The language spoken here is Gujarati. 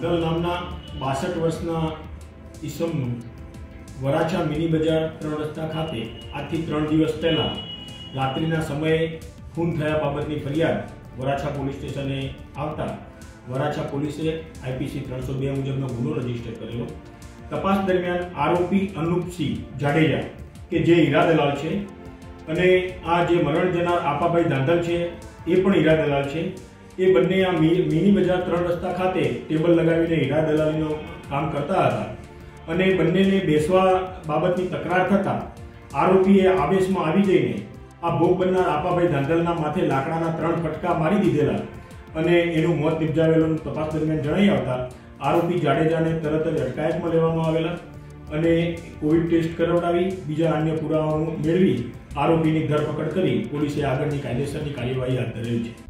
ધાંધલ નામના બાસઠ વર્ષના ઈસમનું વરાછા મિની બજાર ત્રણ રસ્તા ખાતે આજથી ત્રણ દિવસ પહેલાં રાત્રિના સમયે ખૂન થયા બાબતની ફરિયાદ વરાછા પોલીસ સ્ટેશને આવતા વરાછા પોલીસે આઈપીસી ત્રણસો બે મુજબનો ગુનો રજિસ્ટર કરેલો તપાસ દરમિયાન આરોપી અનુપસિંહ જાડેજા, કે જે હીરા દલાલ છે, અને આ જે મરણ જનાર આપાભાઈ દાંધલ છે, એ પણ હીરા દલાલ છે. એ બંને આ મિની બજાર ત્રણ રસ્તા ખાતે ટેબલ લગાવીને હીરા દલાલીનો કામ કરતા હતા. અને બંનેને બેસવા બાબતની તકરાર થતા આરોપીએ આવેશમાં આવી જઈને આ ભોગ બનનાર આપાભાઈ ધાંધલના માથે લાકડાના ત્રણ ફટકા મારી દીધેલા અને એનું મોત નિપજાવેલું તપાસ દરમિયાન જણાઈ આવતા આરોપી જાડેજાને તરત જ અટકાયતમાં લેવામાં આવેલા અને કોવિડ ટેસ્ટ કરાવડાવી બીજા અન્ય પુરાવાઓ મેળવી આરોપીની ધરપકડ કરી પોલીસે આગળની કાયદેસરની કાર્યવાહી હાથ ધરેલી છે.